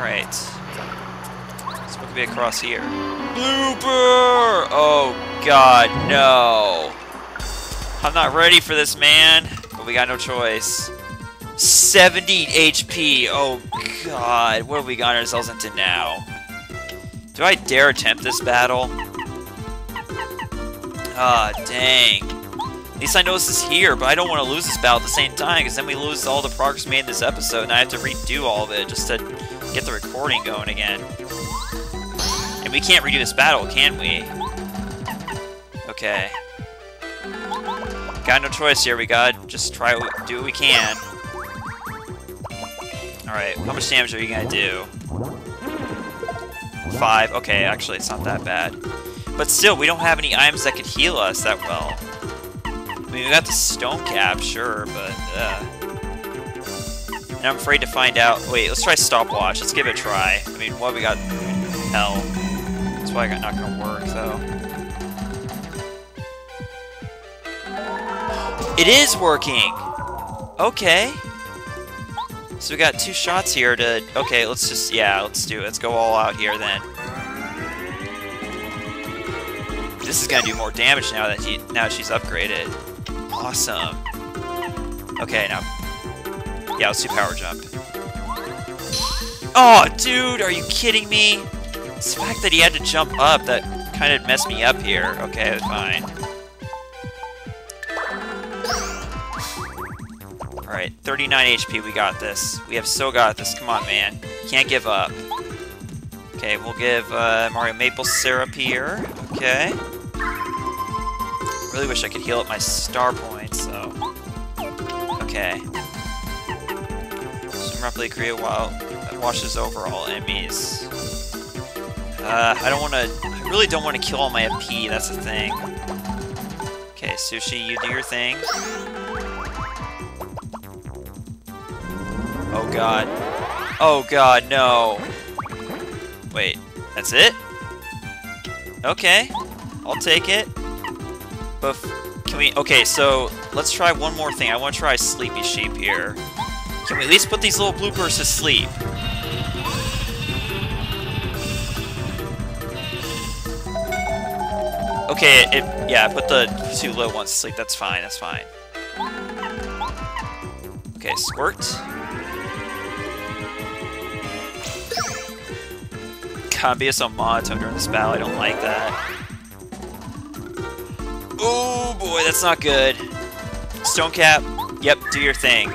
Alright. So what could be across here? Blooper! Oh god, no. I'm not ready for this, man. But we got no choice. 70 HP. Oh god, what have we got ourselves into now? Do I dare attempt this battle? Ah, dang. At least I know this is here, but I don't want to lose this battle at the same time, because then we lose all the progress made in this episode, and I have to redo all of it just to get the recording going again. And we can't redo this battle, can we? Okay. Got no choice here, we got just try do what we can. Alright, how much damage are you gonna do? Five, okay, actually it's not that bad. But still, we don't have any items that could heal us that well. I mean, we got the stone cap, sure, but, uh... And I'm afraid to find out... Wait, let's try stopwatch. Let's give it a try. I mean, what we got... Hell. That's why It's probably not gonna work, though. It is working! Okay. So we got two shots here to... Okay, let's just... Yeah, let's do it. Let's go all out here, then. This is gonna do more damage now that he, now she's upgraded. Awesome. Okay, now. Yeah, let's do power jump. Oh, dude, are you kidding me? It's the fact that he had to jump up that kind of messed me up here. Okay, fine. Alright, 39 HP, we got this. We have so got this. Come on, man. Can't give up. Okay, we'll give uh, Mario maple syrup here. Okay. Really wish I could heal up my star points. Okay. Some roughly create while that washes over all enemies. Uh, I don't want to... I really don't want to kill all my FP, that's the thing. Okay, Sushie, you do your thing. Oh god. Oh god, no. Wait, that's it? Okay, I'll take it. But can we... Okay, so let's try one more thing. I want to try Sleepy Sheep here. Can we at least put these little bloopers to sleep? Okay, it, yeah, put the two little ones to sleep. That's fine, that's fine. Okay, Squirt. God, be so monotone during this battle. I don't like that. Oh boy, that's not good. Stone Cap, yep, do your thing.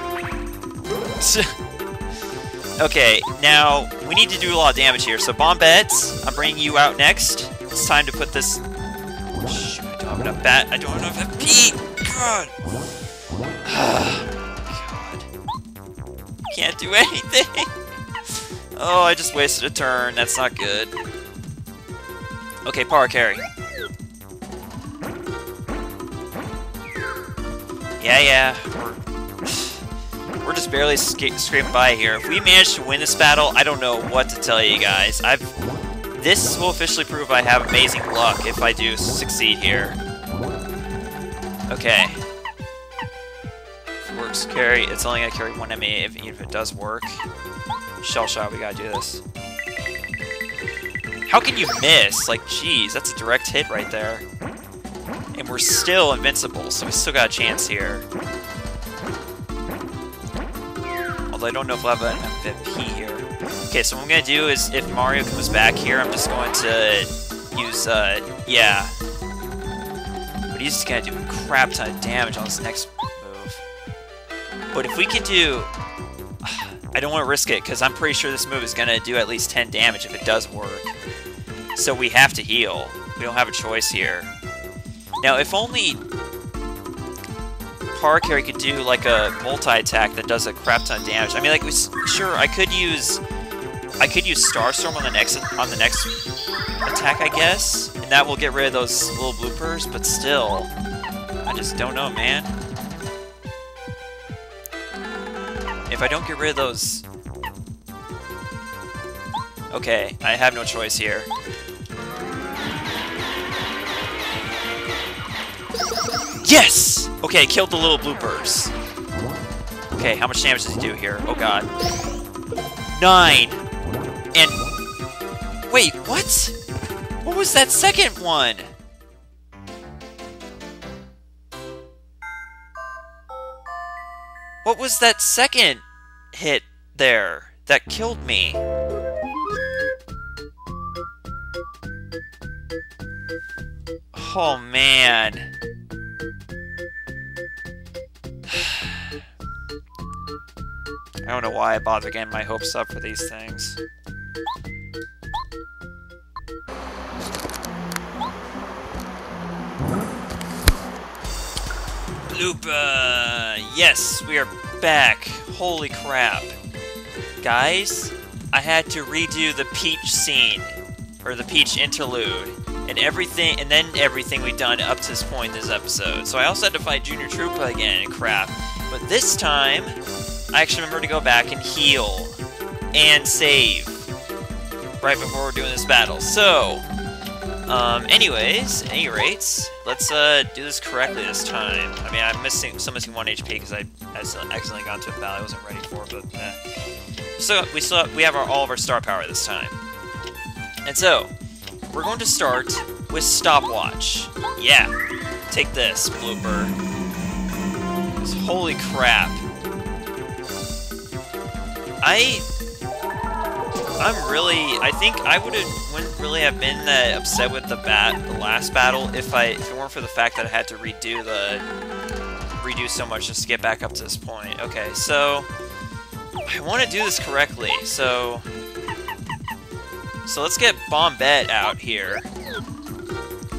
okay, now we need to do a lot of damage here. So Bombette, I'm bringing you out next. It's time to put this. I don't have enough bat. I don't have enough FP. God. God. Can't do anything. Oh, I just wasted a turn. That's not good. Okay, Parakarry. Yeah, yeah. We're, we're just barely scraping by here. If we manage to win this battle, I don't know what to tell you guys. I've This will officially prove I have amazing luck if I do succeed here. Okay. If it works carry, it's only gonna carry one enemy if, if it does work. Shell shot, we gotta do this. How can you miss? Like, jeez, that's a direct hit right there. And we're still invincible, so we still got a chance here. I don't know if we'll have an MVP here. Okay, so what I'm gonna do is, if Mario comes back here, I'm just going to use, uh, yeah. But he's just gonna do a crap ton of damage on this next move. But if we can do I don't want to risk it because I'm pretty sure this move is going to do at least 10 damage if it does work. So we have to heal. We don't have a choice here. Now, if only Parakarry could do like a multi-attack that does a crap ton of damage. I mean, like, sure, I could use I could use Starstorm on the next on the next attack, I guess, and that will get rid of those little bloopers. But still, I just don't know, man. If I don't get rid of those... Okay, I have no choice here. Yes! Okay, killed the little bloopers. Okay, how much damage does he do here? Oh god. Nine! And... Wait, what? What was that second one? What was that second hit there that killed me? Oh man. I don't know why I bother getting my hopes up for these things. Blooper! Yes, we are back. Holy crap. Guys, I had to redo the Peach scene, or the Peach interlude, and everything, and then everything we've done up to this point in this episode. So I also had to fight Junior Troopa again crap. But this time, I actually remember to go back and heal and save right before we're doing this battle. So, um, anyways, any rates, let's uh, do this correctly this time. I mean, I'm missing, still missing one HP because I accidentally got into a battle I wasn't ready for, but eh. So we still we have our, all of our star power this time. And so, we're going to start with stopwatch. Yeah, take this, blooper. Holy crap. I I'm really I think I would have wouldn't really have been that upset with the bat the last battle if I if it weren't for the fact that I had to redo the redo so much just to get back up to this point. Okay, so I want to do this correctly. So so let's get Bombette out here.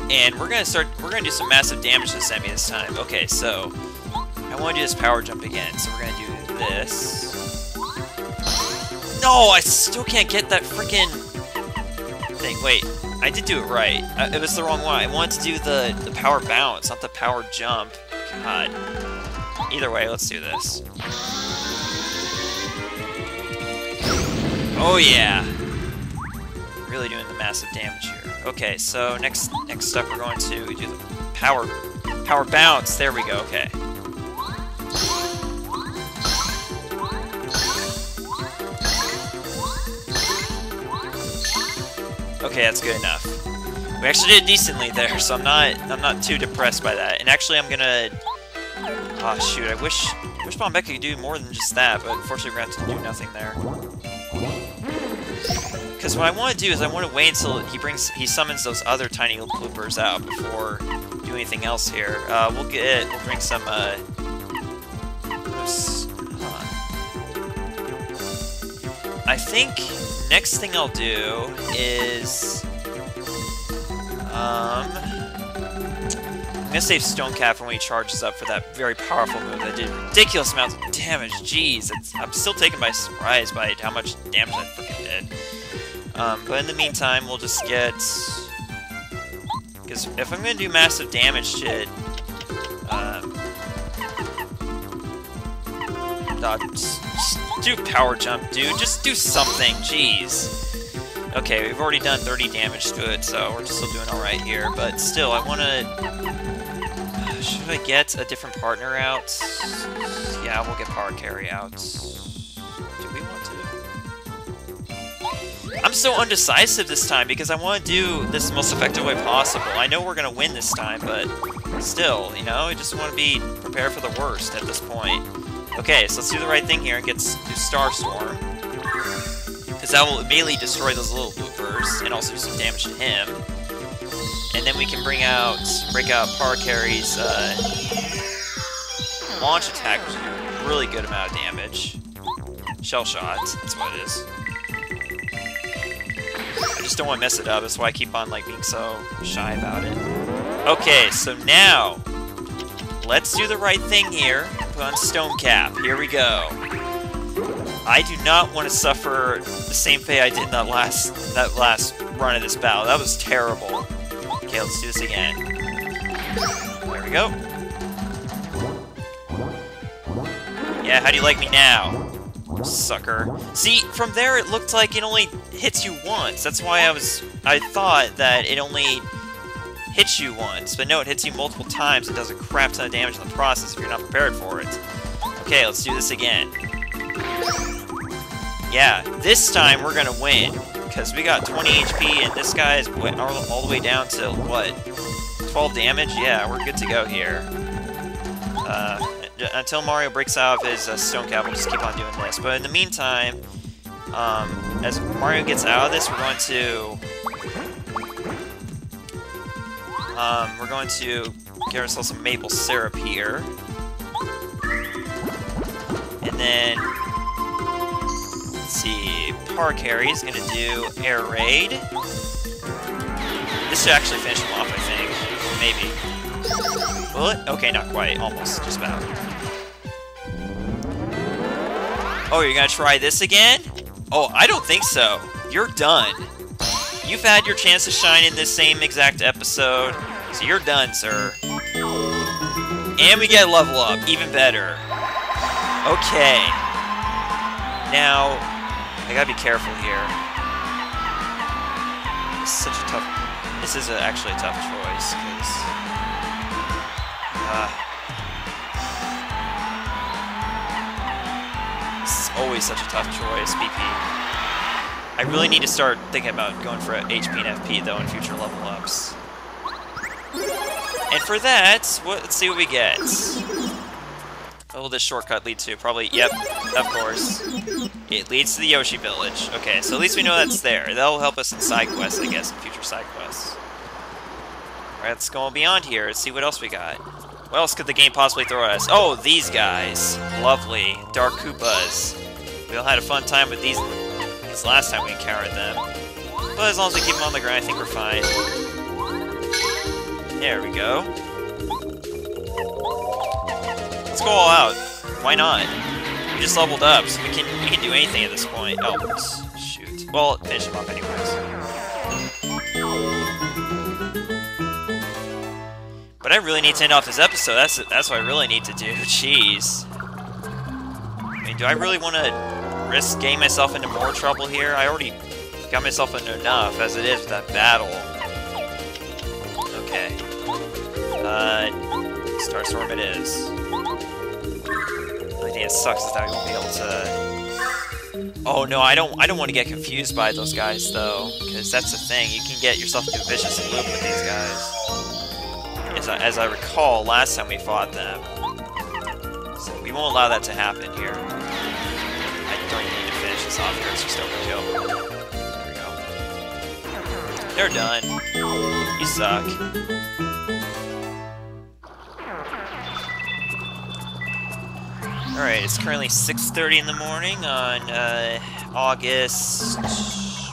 And we're gonna start we're gonna do some massive damage to Semi this time. Okay, so I want to do this power jump again, so we're gonna do this. No, I still can't get that freaking thing. Wait, I did do it right. I, it was the wrong one. I wanted to do the, the power bounce, not the power jump. God. Either way, let's do this. Oh yeah! Really doing the massive damage here. Okay, so next next step we're going to do the power power bounce. There we go. Okay. Okay, that's good enough. We actually did decently there, so I'm not I'm not too depressed by that. And actually, I'm gonna. Oh shoot! I wish wish Bombette could do more than just that, but unfortunately, we're to have to do nothing there. Because what I want to do is I want to wait until he brings he summons those other tiny bloopers out before do anything else here. Uh, we'll get we'll bring some. Uh, I think next thing I'll do is... Um... I'm gonna save Stonecap when he charges up for that very powerful move that did ridiculous amounts of damage. Jeez, I'm still taken by surprise by how much damage that freaking did. Um, but in the meantime, we'll just get... Because if I'm gonna do massive damage to um, do power jump, dude. Just do something. Jeez. Okay, we've already done 30 damage to it, so we're still doing alright here. But still, I want to... should I get a different partner out? Yeah, we'll get Parakarry out. Do we want to? I'm so undecisive this time because I want to do this the most effective way possible. I know we're going to win this time, but still, you know, I just want to be prepared for the worst at this point. Okay, so let's do the right thing here and get do Star Storm. Because that will immediately destroy those little bloopers and also do some damage to him. And then we can bring out break out Power uh, launch attack, which is a really good amount of damage. Shell Shot, that's what it is. I just don't want to mess it up, that's why I keep on like being so shy about it. Okay, so now, let's do the right thing here put on Stonecap. Here we go. I do not want to suffer the same fate I did in that last that last run of this battle. That was terrible. Okay, let's do this again. There we go. Yeah, how do you like me now? Sucker. See, from there it looked like it only hits you once. That's why I was... I thought that it only hits you once, but no, it hits you multiple times and does a crap ton of damage in the process if you're not prepared for it. Okay, let's do this again. Yeah, this time we're gonna win, because we got 20 HP and this guy is all, all the way down to, what, 12 damage? Yeah, we're good to go here. Uh, until Mario breaks out of his uh, stone cap, we'll just keep on doing this. But in the meantime, um, as Mario gets out of this, we're going to... Um, we're going to get ourselves some maple syrup here. And then... Let's see... Park is going to do Air Raid. This should actually finish him off, I think. Maybe. Will it? Okay, not quite. Almost. Just about. Oh, you're gonna try this again? Oh, I don't think so. You're done. You've had your chance to shine in this same exact episode, so you're done, sir. And we get a level up, even better. Okay. Now, I gotta be careful here. This is such a tough... This is a, actually a tough choice, because... Uh, this is always such a tough choice, BP. I really need to start thinking about going for HP and FP, though, in future level ups. And for that, what, let's see what we get. What will this shortcut lead to? Probably, yep, of course. It leads to the Yoshi Village. Okay, so at least we know that's there. That'll help us in side quests, I guess, in future side quests. Alright, let's go beyond here. Let's see what else we got. What else could the game possibly throw at us? Oh, these guys. Lovely. Dark Koopas. We all had a fun time with these this last time we encountered them. But as long as we keep them on the ground, I think we're fine. There we go. Let's go all out. Why not? We just leveled up, so we can we can do anything at this point. Oh, shoot. Well, finish them up anyways. But I really need to end off this episode. That's that's what I really need to do. Jeez. I mean, do I really want to risk getting myself into more trouble here? I already got myself into enough as it is with that battle. Okay. Uh, Starstorm it is. The only thing that sucks is that I won't be able to... Oh no, I don't I don't want to get confused by those guys though, because that's the thing, you can get yourself into a vicious loop with these guys. As I, as I recall, last time we fought them. So we won't allow that to happen here this off here. It's just overkill. There we go. They're done. You suck. Alright, it's currently 6.30 in the morning on uh, August...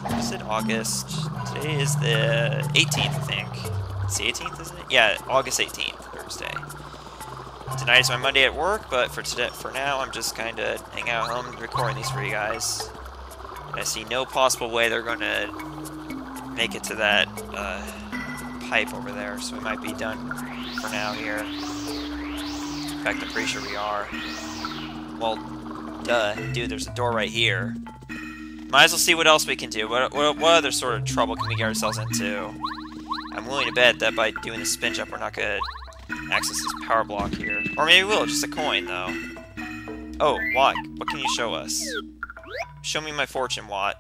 What is it? August... Today is the 18th, I think. It's the 18th, isn't it? Yeah, August 18th, Thursday. Tonight is my Monday at work, but for today, for now, I'm just kind of hanging out home recording these for you guys. And I see no possible way they're going to make it to that uh, pipe over there, so we might be done for now here. In fact, I'm pretty sure we are. Well, duh, dude, there's a door right here. Might as well see what else we can do. What, what, what other sort of trouble can we get ourselves into? I'm willing to bet that by doing the spin jump, we're not going to access this power block here. Or maybe we will, just a coin, though. Oh, Watt, What can you show us? Show me my fortune, Watt.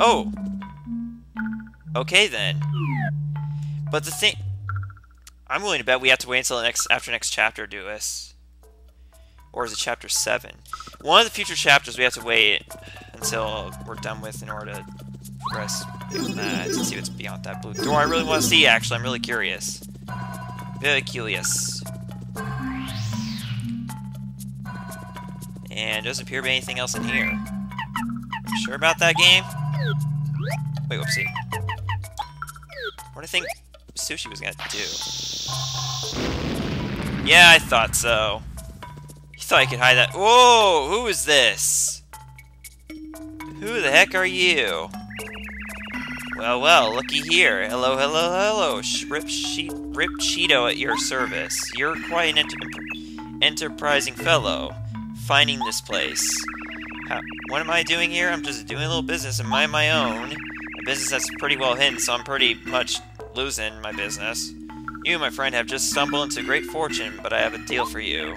Oh! Okay, then. But the thing... I'm willing to bet we have to wait until the next after next chapter, do us. Or is it chapter 7? One of the future chapters we have to wait until we're done with in order to beyond that. To see what's beyond that blue door. I really want to see, actually. I'm really curious. Very curious. And doesn't appear to be anything else in here. Sure about that game? Wait, whoopsie. What do I think Sushie was gonna do? Yeah, I thought so. You thought I could hide that- Whoa! Who is this? Who the heck are you? Well, well, looky here. Hello, hello, hello. Rip, she Rip Cheato at your service. You're quite an enter enterprising fellow. Finding this place. How, what am I doing here? I'm just doing a little business and mind my own. A business that's pretty well hidden, so I'm pretty much losing my business. You, my friend, have just stumbled into great fortune, but I have a deal for you.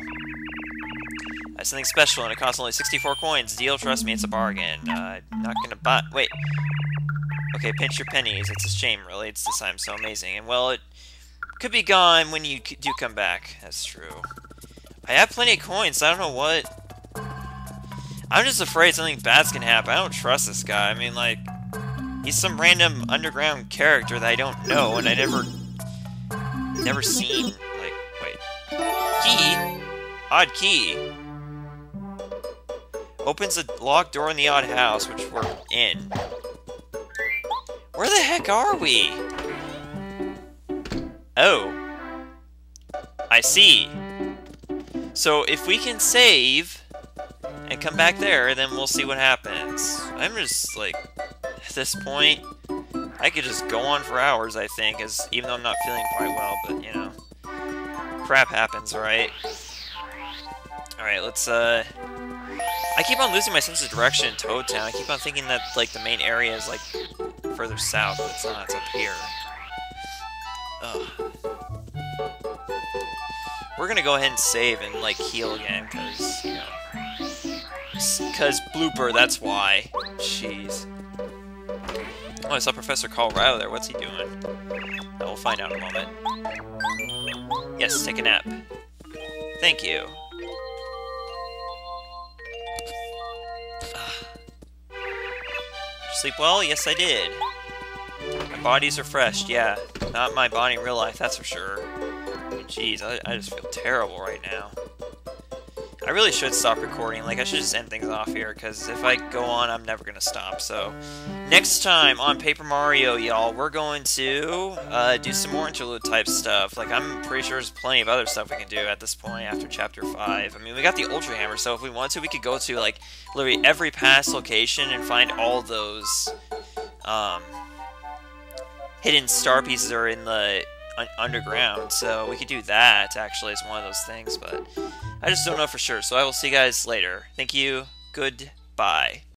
I have something special, and it costs only 64 coins. Deal, trust me, it's a bargain. Uh, not gonna buy- wait. Okay, pinch your pennies. It's a shame, really. It's this time so amazing. And, well, it could be gone when you do come back. That's true. I have plenty of coins. I don't know what... I'm just afraid something bad's gonna happen. I don't trust this guy. I mean, like... He's some random underground character that I don't know, and I never... Never seen. Like, wait. Key? Odd key. Opens a locked door in the odd house, which we're in. Where the heck are we? Oh. I see. So if we can save and come back there, then we'll see what happens. I'm just, like, at this point, I could just go on for hours, I think, as even though I'm not feeling quite well, but, you know. Crap happens, right? Alright, let's, uh... I keep on losing my sense of direction in Toad Town. I keep on thinking that, like, the main area is, like, further south, but it's not. It's up here. Ugh. We're gonna go ahead and save and, like, heal again, because, you know... Because blooper, that's why. Jeez. Oh, I saw Professor Kolorado there. What's he doing? Oh, we'll find out in a moment. Yes, take a nap. Thank you. Sleep well? Yes, I did. My body's refreshed, yeah. Not my body in real life, that's for sure. Jeez, I, I just feel terrible right now. I really should stop recording. Like, I should just end things off here, because if I go on, I'm never going to stop. So, next time on Paper Mario, y'all, we're going to uh, do some more interlude-type stuff. Like, I'm pretty sure there's plenty of other stuff we can do at this point after Chapter 5. I mean, we got the Ultra Hammer, so if we want to, we could go to, like, literally every past location and find all those um, hidden star pieces are in the un underground. So we could do that, actually, as one of those things, but I just don't know for sure. So I will see you guys later. Thank you. Goodbye.